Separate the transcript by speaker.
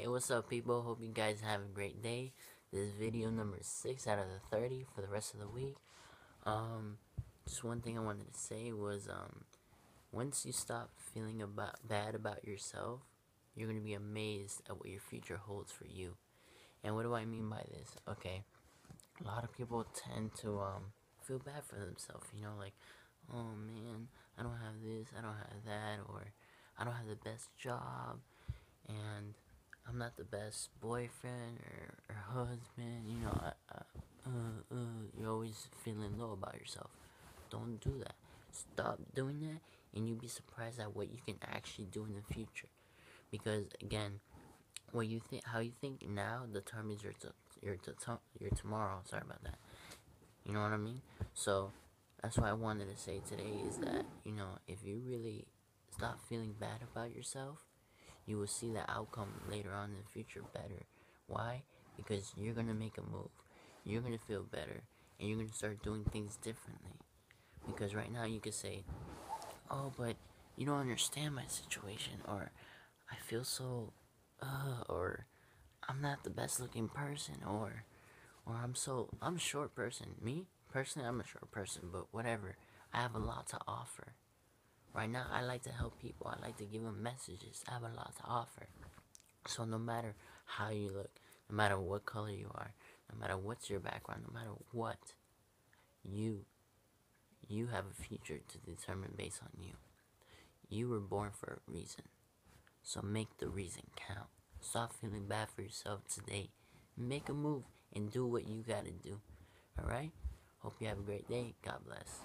Speaker 1: Hey, what's up, people? Hope you guys have a great day. This is video number 6 out of the 30 for the rest of the week. Um, just one thing I wanted to say was, um, once you stop feeling about bad about yourself, you're going to be amazed at what your future holds for you. And what do I mean by this? Okay, a lot of people tend to, um, feel bad for themselves, you know, like, oh man, I don't have this, I don't have that, or I don't have the best job, and I'm not the best boyfriend or, or husband, you know, I, I, uh, uh, you're always feeling low about yourself. Don't do that. Stop doing that, and you'll be surprised at what you can actually do in the future. Because again, what you think, how you think now, determines your your your tomorrow. Sorry about that. You know what I mean? So that's why I wanted to say today is that you know if you really stop feeling bad about yourself you will see the outcome later on in the future better. Why? Because you're going to make a move. You're going to feel better. And you're going to start doing things differently. Because right now you could say, oh, but you don't understand my situation. Or, I feel so, uh, or, I'm not the best looking person. Or, or I'm so, I'm a short person. Me, personally, I'm a short person. But whatever. I have a lot to offer. Right now, I like to help people. I like to give them messages. I have a lot to offer. So no matter how you look, no matter what color you are, no matter what's your background, no matter what, you, you have a future to determine based on you. You were born for a reason. So make the reason count. Stop feeling bad for yourself today. Make a move and do what you gotta do. Alright? Hope you have a great day. God bless.